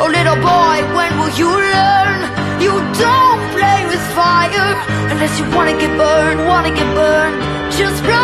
Oh little boy, when will you learn? You don't play with fire Unless you wanna get burned, wanna get burned Just run.